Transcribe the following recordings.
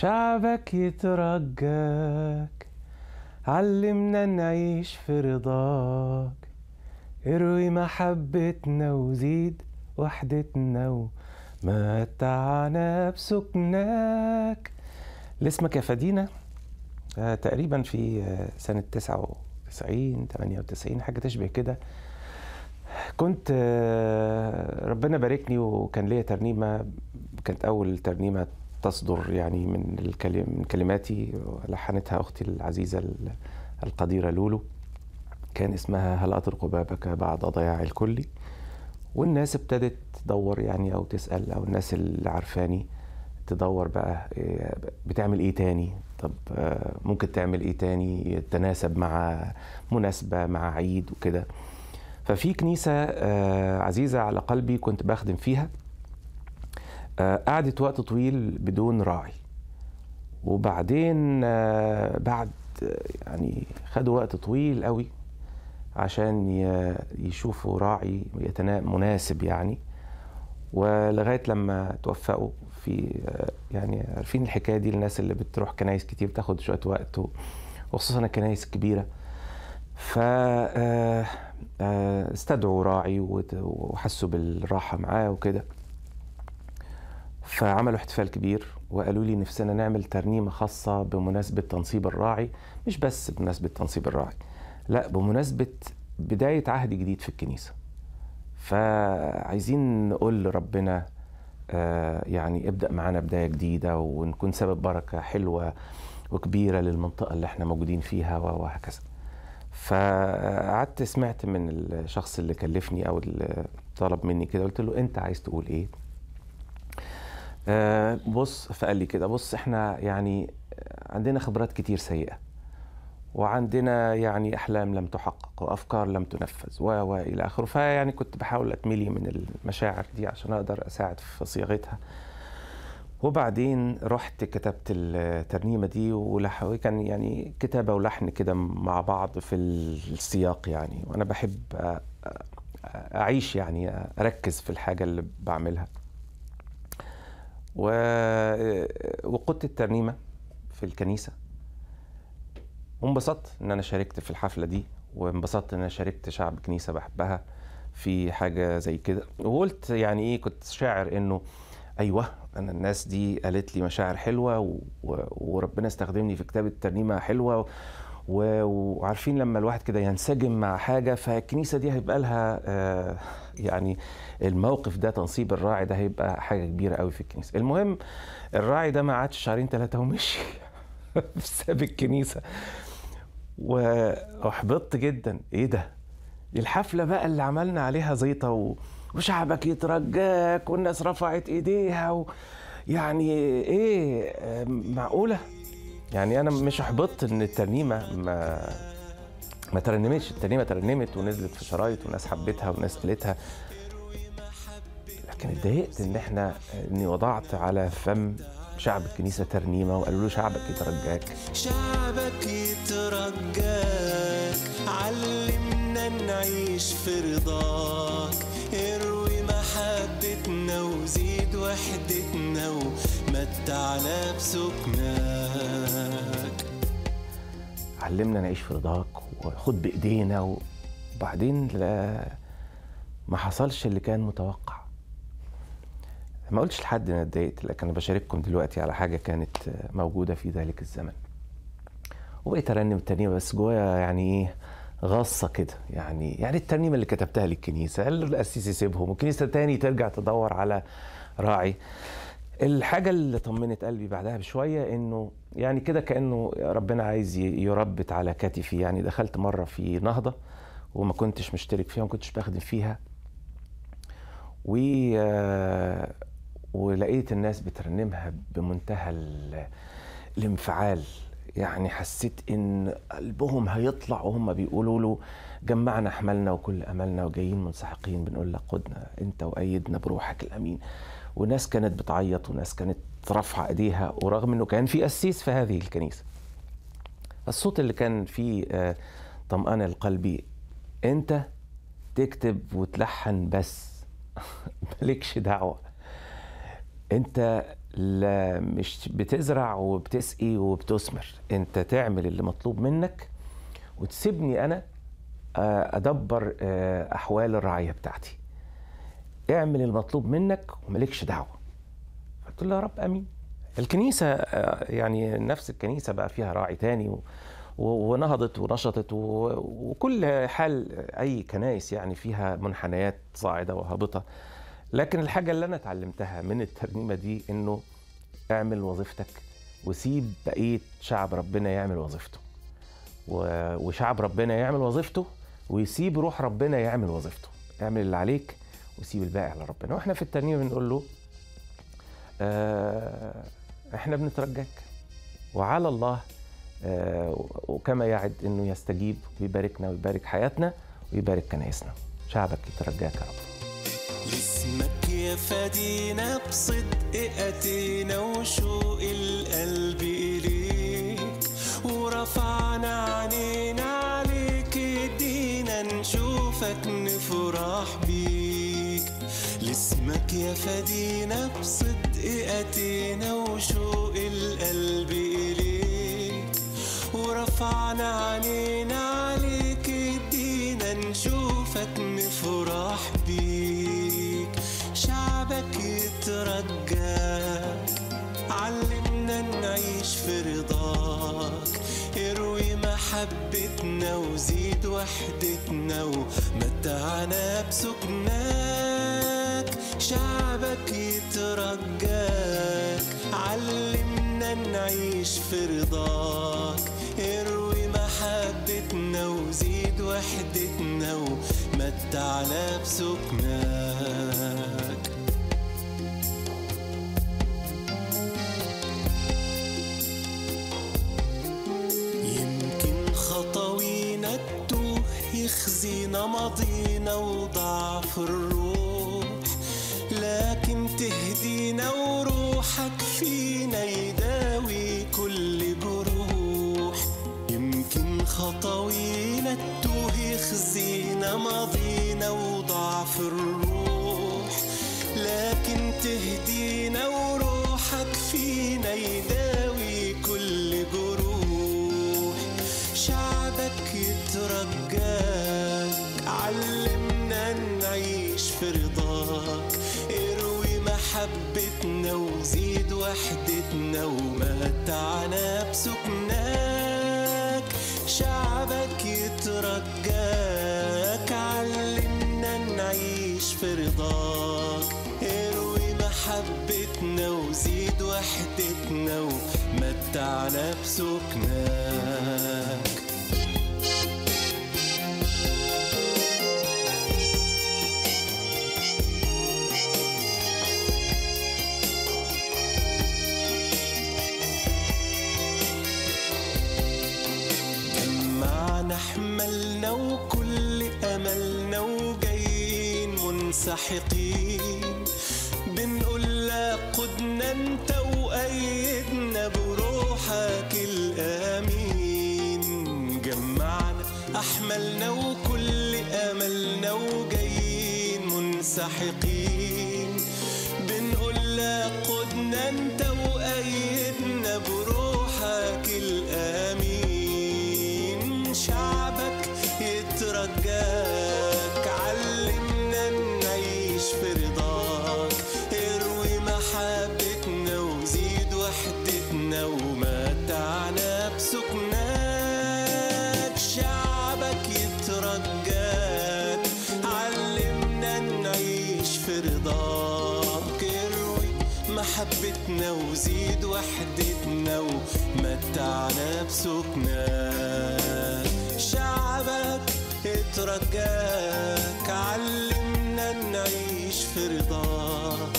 شعبك يترجاك علمنا نعيش في رضاك. اروي محبتنا وزيد وحدتنا ومتعنا بسكناك. لاسمك يا فدينا آه تقريبا في آه، سنة 99 98 حاجة تشبه كده. كنت آه، ربنا باركني وكان ليا ترنيمة كانت أول ترنيمة تصدر يعني من من كلماتي لحنتها أختي العزيزة ال- القديرة لولو. كان اسمها هل أطرق بابك بعد ضياع الكل؟ والناس ابتدت تدور يعني أو تسأل أو الناس اللي عارفاني تدور بقى إيه، بتعمل إيه تاني؟ طب آه، ممكن تعمل إيه تاني؟ يتناسب مع مناسبة مع عيد وكده. ففي كنيسة آه، عزيزة على قلبي كنت بخدم فيها. قعدت وقت طويل بدون راعي. وبعدين آه، بعد آه، يعني خدوا وقت طويل قوي عشان يشوفوا راعي مناسب يعني. ولغاية لما توفقوا في آه، يعني عارفين الحكاية دي الناس اللي بتروح كنايس كتير بتاخد شوية وقت وخصوصا الكنايس الكبيرة. ف آه، آه، استدعوا راعي وحسوا بالراحة معاه وكده. فعملوا احتفال كبير وقالوا لي نفسنا نعمل ترنيمة خاصة بمناسبة تنصيب الراعي مش بس بمناسبة تنصيب الراعي لا بمناسبة بداية عهد جديد في الكنيسة. فعايزين نقول لربنا آه، يعني ابدأ معانا بداية جديدة ونكون سبب بركة حلوة وكبيرة للمنطقة اللي إحنا موجودين فيها وهكذا. فقعدت سمعت من الشخص اللي كلفني أو اللي طلب مني كده قلت له أنت عايز تقول إيه؟ آه، بص فقال لي كده بص إحنا يعني عندنا خبرات كتير سيئة وعندنا يعني أحلام لم تحقق وأفكار لم تنفذ و و إلى آخره. فيعني كنت بحاول أتملي من المشاعر دي عشان أقدر أساعد في صياغتها. وبعدين رحت كتبت الترنيمة دي ولح كان يعني كتابة ولحن كده مع بعض في السياق يعني. وأنا بحب أعيش يعني أركز في الحاجة اللي بعملها. و... وقدت الترنيمة في الكنيسة وانبسطت إن أنا شاركت في الحفلة دي وانبسطت إن أنا شاركت شعب كنيسة بحبها في حاجة زي كده وقلت يعني إيه كنت شاعر إنه أيوه أنا الناس دي قالت لي مشاعر حلوة و... وربنا استخدمني في كتابة ترنيمة حلوة. وعارفين لما الواحد كده ينسجم مع حاجة فالكنيسة دي هيبقى لها آه يعني الموقف ده تنصيب الراعي ده هيبقى حاجة كبيرة قوي في الكنيسة. المهم الراعي ده ما قعدش شهرين ثلاثة ومشي ساب الكنيسة. وأحبطت جدا. إيه ده؟ الحفلة بقى اللي عملنا عليها زيطة و... وشعبك يترجاك والناس رفعت إيديها و... يعني إيه؟ آه، معقولة؟ يعني أنا مش أحبطت إن الترنيمة ما ما ترنمتش. الترنيمة ترنمت ونزلت في شرايط وناس حبتها وناس قالتها لكن اتضايقت إن إحنا إني وضعت على فم شعب الكنيسة ترنيمة وقالوا له شعبك يترجاك. شعبك يترجاك. علمنا نعيش في رضاك. اروي محبتنا وزيد وحدتنا ومتعنا بسكناك. علمنا نعيش في رضاك وخد بإيدينا وبعدين لا ما حصلش اللي كان متوقع. ما قلتش لحد إن أنا اتضايقت لكن أنا بشارككم دلوقتي على حاجة كانت موجودة في ذلك الزمن. وبقيت أرنم الترنيمة بس جوايا يعني إيه غصه كده. يعني يعني الترنيمة اللي كتبتها للكنيسة اللي القسيس يسيبهم والكنيسة تاني ترجع تدور على راعي. الحاجة اللي طمنت قلبي بعدها بشوية إنه يعني كده كأنه ربنا عايز ي- يربط على كتفي. يعني دخلت مرة في نهضة وما كنتش مشترك فيها وما كنتش بخدم فيها. و آه، ولقيت الناس بترنمها بمنتهى ال- الانفعال. يعني حسيت إن قلبهم هيطلع وهم بيقولوا له جمعنا حملنا وكل املنا وجايين منسحقين بنقول لك قدنا أنت وأيدنا بروحك الأمين. وناس كانت بتعيط وناس كانت رافعة إيديها ورغم إنه كان في قسيس في هذه الكنيسة. الصوت اللي كان فيه آه، طمأنة لقلبي أنت تكتب وتلحن بس. مالكش دعوة. أنت لا مش بتزرع وبتسقي وبتثمر. انت تعمل اللي مطلوب منك وتسيبني أنا آه، ادبر آه، احوال الرعيه بتاعتي. اعمل المطلوب منك وملكش دعوة. قلت له يا رب آمين. الكنيسة آه، يعني نفس الكنيسة بقى فيها راعي تاني ونهضت ونشطت وكل حال أي كنايس يعني فيها منحنيات صاعدة وهابطة. لكن الحاجة اللي أنا اتعلمتها من الترنيمة دي إنه اعمل وظيفتك وسيب بقية شعب ربنا يعمل وظيفته. وشعب ربنا يعمل وظيفته ويسيب روح ربنا يعمل وظيفته. اعمل اللي عليك وسيب الباقي على ربنا. وإحنا في الترنيمة بنقول له آه إحنا بنترجاك. وعلى الله آه وكما يعد إنه يستجيب ويباركنا ويبارك حياتنا ويبارك كنايسنا شعبك يترجاك يا رب. لاسمك يا فدينا بصدق اتينا وشوق القلب إليك. ورفعنا عينينا عليك ادينا نشوفك نفرح بيك. لاسمك يا فدينا بصدق اتينا وشوق القلب إليك. ورفعنا عينينا وزيد وحدتنا ومتعنا بسكناك. شعبك يترجاك علمنا نعيش في رضاك. اروي محبتنا وزيد وحدتنا ومتعنا بسكناك. ماضينا وضعف الروح لكن تهدينا وروحك فينا يداوي كل جروح. يمكن خطوينا تتوه يخزينا ماضينا وضعف الروح. لكن تهدينا وروحك فينا يداوي كل جروح. شعبك يترجاك علمنا نعيش في رضاك اروي محبتنا وزيد وحدتنا ومتعنا بسكناك. شعبك يترجاك علمنا نعيش في رضاك اروي محبتنا وزيد وحدتنا ومتعنا بسكناك. منسحقين بنقول قدنا انت وأيدنا بروحك الأمين. جمعنا أحملنا وكل أملنا وجايين منسحقين. بنقول لا قدنا انت وأيدنا بروحك الأمين. شعبك يترجاك اروي محبتنا وزيد وحدتنا ومتعنا بسكناك شعبك اترجاك علمنا نعيش في رضاك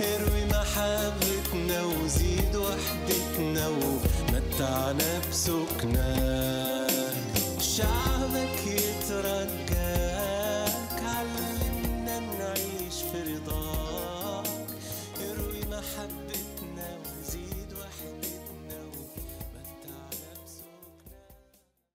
اروي محبتنا وزيد وحدتنا ومتعنا بسكناك